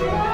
Yeah.